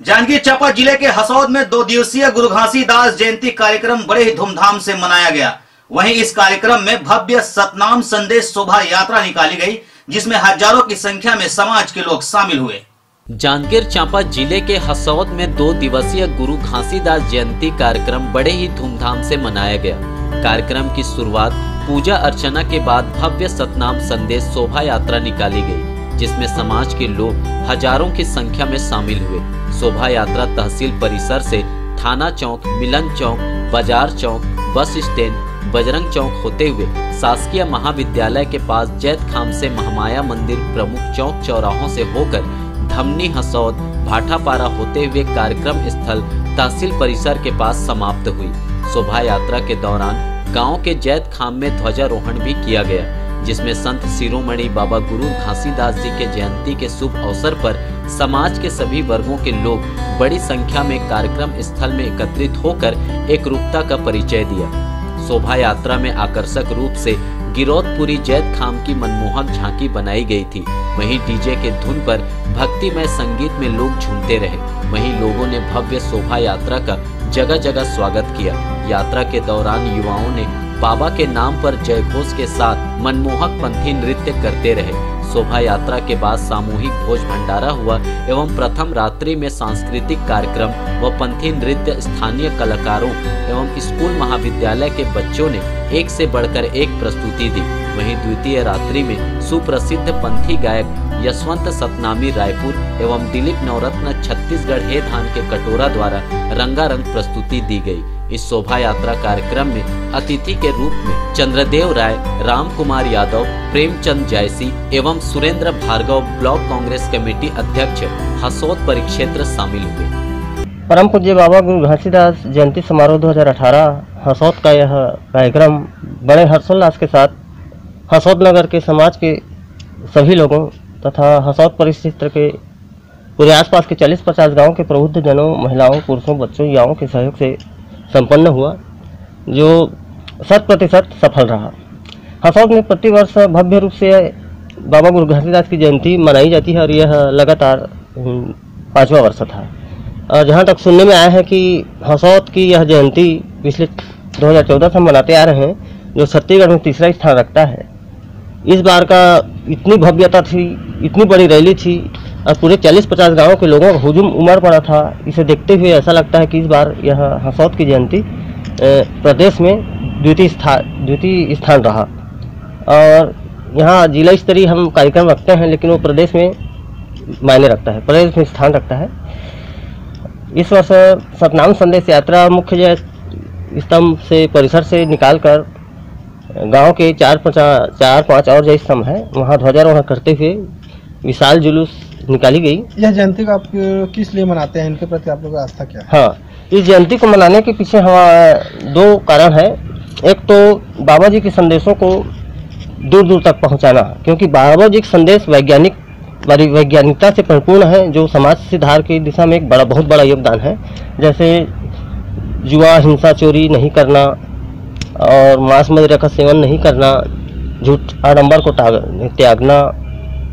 जांजगीर चांपा ज़िले के हसौद में दो दिवसीय गुरु घासीदास जयंती कार्यक्रम बड़े ही धूमधाम से मनाया गया। वहीं इस कार्यक्रम में भव्य सतनाम संदेश शोभा यात्रा निकाली गई, जिसमें हज़ारों की संख्या में समाज के लोग शामिल हुए। जांजगीर चांपा ज़िले के हसौद में दो दिवसीय गुरु घासीदास जयंती कार्यक्रम बड़े ही धूमधाम से मनाया गया। कार्यक्रम की शुरुआत पूजा अर्चना के बाद भव्य सतनाम संदेश शोभा यात्रा निकाली गई, जिसमें समाज के लोग हज़ारों की संख्या में शामिल हुए। शोभा यात्रा तहसील परिसर से थाना चौक, मिलन चौक, बाज़ार चौक, बस स्टैंड, बजरंग चौक होते हुए शासकीय महाविद्यालय के पास जैत खाम से महामाया मंदिर प्रमुख चौक चौराहों से होकर धमनी हसौद भाटापारा होते हुए कार्यक्रम स्थल तहसील परिसर के पास समाप्त हुई। शोभा यात्रा के दौरान गाँव के जैत खाम में ध्वजारोहण भी किया गया, जिसमें संत शिरोमणि बाबा गुरु घासीदास जी के जयंती के शुभ अवसर पर समाज के सभी वर्गों के लोग बड़ी संख्या में कार्यक्रम स्थल में एकत्रित होकर एक रूपता का परिचय दिया। शोभा यात्रा में आकर्षक रूप से गिरौदपुरी जैत खाम की मनमोहक झांकी बनाई गई थी। वहीं डीजे के धुन पर भक्तिमय संगीत में लोग झूमते रहे। वहीं लोगों ने भव्य शोभा यात्रा का जगह जगह स्वागत किया। यात्रा के दौरान युवाओं ने बाबा के नाम पर जय घोष के साथ मनमोहक पंथी नृत्य करते रहे। शोभा यात्रा के बाद सामूहिक भोज भंडारा हुआ एवं प्रथम रात्रि में सांस्कृतिक कार्यक्रम व पंथी नृत्य स्थानीय कलाकारों एवं स्कूल महाविद्यालय के बच्चों ने एक से बढ़कर एक प्रस्तुति दी। वहीं द्वितीय रात्रि में सुप्रसिद्ध पंथी गायक यशवंत सतनामी रायपुर एवं दिलीप नवरत्न छत्तीसगढ़ हे धान के कटोरा द्वारा रंगारंग प्रस्तुति दी गई। इस शोभा यात्रा कार्यक्रम में अतिथि के रूप में चंद्रदेव राय राम कुमार यादव, प्रेमचंद जयसी एवं सुरेंद्र भार्गव ब्लॉक कांग्रेस कमेटी अध्यक्ष हसोद परिक्षेत्र शामिल हुए। परम पूज्य बाबा गुरु घासीदास जयंती समारोह 2018 हसौद का यह कार्यक्रम बड़े हर्षोल्लास के साथ हसौद नगर के समाज के सभी लोगों तथा हसौद परिक्षेत्र के पूरे आसपास के 40-50 गाँव के प्रबुद्ध जनों महिलाओं, पुरुषों, बच्चों, युवाओं के सहयोग से संपन्न हुआ, जो शत प्रतिशत सफल रहा। हसौद में प्रतिवर्ष भव्य रूप से बाबा गुरु घासीदास की जयंती मनाई जाती है और यह लगातार पाँचवा वर्ष था। और जहाँ तक सुनने में आया है कि हसौद की यह जयंती पिछले 2014 से मनाते आ रहे हैं, जो छत्तीसगढ़ में तीसरा स्थान रखता है। इस बार का इतनी भव्यता थी, इतनी बड़ी रैली थी और पूरे 40-50 गाँवों के लोगों का हुजूम उमड़ पड़ा था। इसे देखते हुए ऐसा लगता है कि इस बार यह हसौद की जयंती प्रदेश में द्वितीय स्थान द्वितीय स्थान रहा। और यहाँ जिला स्तरीय हम कार्यक्रम रखते हैं, लेकिन वो प्रदेश में मायने रखता है, प्रदेश में स्थान रखता है। इस वर्ष सतनाम संदेश यात्रा मुख्य जय स्तंभ से परिसर से निकाल कर गाँव के चार पचा चार पाँच और जय स्तंभ हैं। वहाँ ध्वजारोहण करते हुए विशाल जुलूस निकाली गई। यह जयंती को आप किस लिए मनाते हैं? इनके प्रति आप लोगों का आस्था क्या है? हाँ इस जयंती को मनाने के पीछे हम दो कारण है। एक तो बाबा जी के संदेशों को दूर दूर तक पहुंचाना क्योंकि बाबा जी का संदेश वैज्ञानिक वैज्ञानिकता से परिपूर्ण है जो समाज सुधार की दिशा में एक बड़ा बहुत बड़ा योगदान है। जैसे जुआ हिंसा चोरी नहीं करना और मांस मदिरा का सेवन नहीं करना झूठ आडम्बर को त्यागना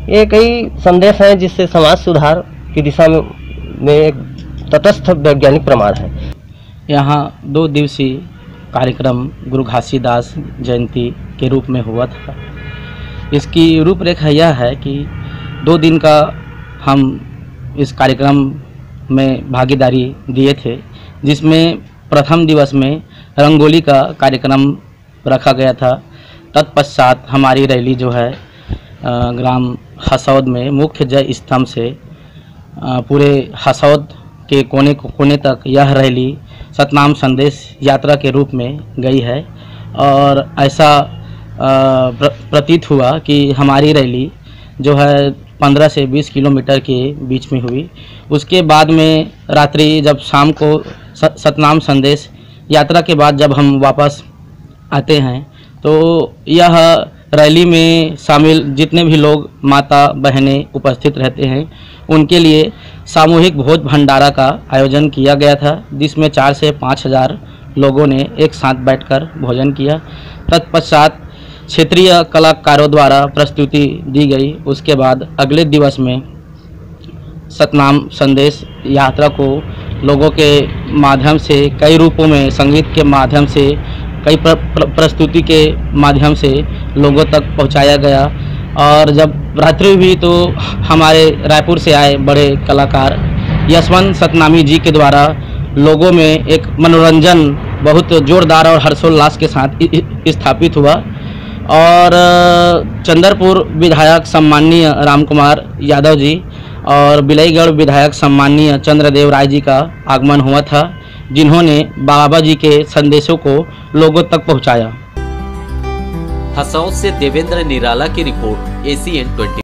ये कई संदेश हैं जिससे समाज सुधार की दिशा में, में एक तटस्थ वैज्ञानिक प्रमाण है। यहाँ दो दिवसीय कार्यक्रम गुरु घासीदास जयंती के रूप में हुआ था। इसकी रूपरेखा यह है कि दो दिन का हम इस कार्यक्रम में भागीदारी दिए थे जिसमें प्रथम दिवस में रंगोली का कार्यक्रम रखा गया था। तत्पश्चात हमारी रैली जो है ग्राम हसौद में मुख्य जय स्तंभ से पूरे हसौद के कोने कोने तक यह रैली सतनाम संदेश यात्रा के रूप में गई है। और ऐसा प्रतीत हुआ कि हमारी रैली जो है 15 से 20 किलोमीटर के बीच में हुई। उसके बाद में रात्रि जब शाम को सतनाम संदेश यात्रा के बाद जब हम वापस आते हैं तो यह रैली में शामिल जितने भी लोग माता बहनें उपस्थित रहते हैं उनके लिए सामूहिक भोज भंडारा का आयोजन किया गया था जिसमें चार से पाँच हज़ार लोगों ने एक साथ बैठकर भोजन किया। तत्पश्चात क्षेत्रीय कलाकारों द्वारा प्रस्तुति दी गई। उसके बाद अगले दिवस में सतनाम संदेश यात्रा को लोगों के माध्यम से कई रूपों में संगीत के माध्यम से कई प्र, प्र, प्रस्तुति के माध्यम से लोगों तक पहुँचाया गया। और जब रात्रि हुई तो हमारे रायपुर से आए बड़े कलाकार यशवंत सतनामी जी के द्वारा लोगों में एक मनोरंजन बहुत जोरदार और हर्षोल्लास के साथ स्थापित हुआ। और चंद्रपुर विधायक सम्माननीय राम कुमार यादव जी और बिलईगढ़ विधायक सम्माननीय चंद्रदेव राय जी का आगमन हुआ था, जिन्होंने बाबा जी के संदेशों को लोगों तक पहुँचाया। हसौद से देवेंद्र निराला की रिपोर्ट एसीएन ट्वेंटी